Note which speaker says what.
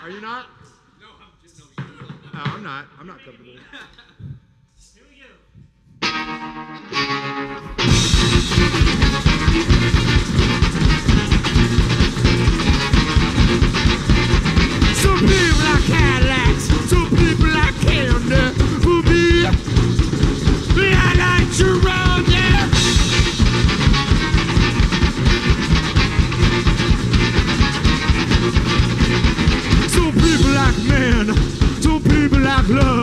Speaker 1: Are you not?
Speaker 2: No, I'm just no. shut.
Speaker 1: No, I'm not. I'm not comfortable.
Speaker 3: Here we go.
Speaker 1: Love.